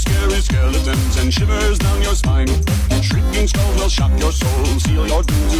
scary skeletons and shivers down your spine. Shrieking skulls will shock your soul, seal your doom